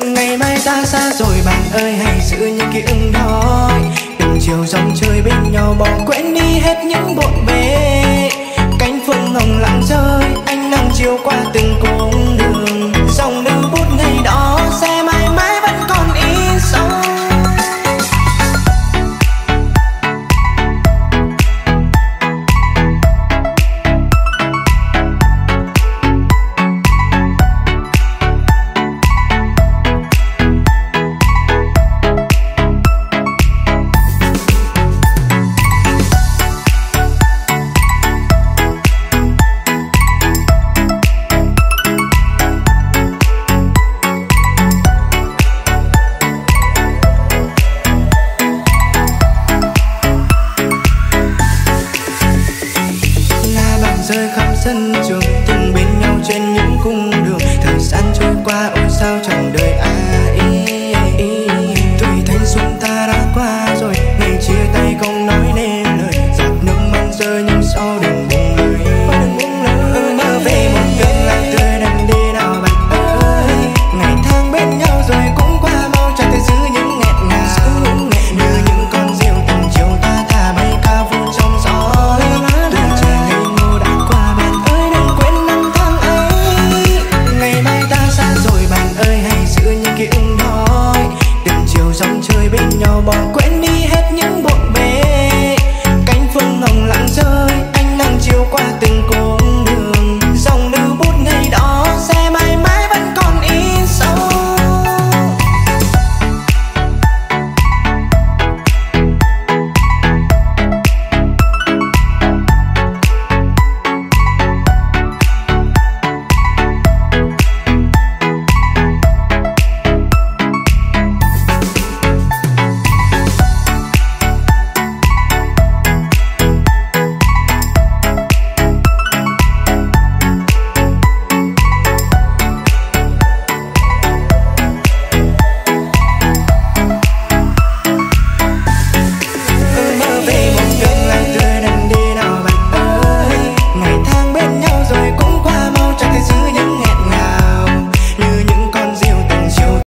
ngày mai ta xa rồi, bạn ơi, hãy giữ những ký ức đó từng chiều dòng chơi bên nhau, bỏ quên đi hết những bộn bề. Cánh phương hồng lặng rơi, ánh nắng chiều qua từng cung rơi khắp sân trường tình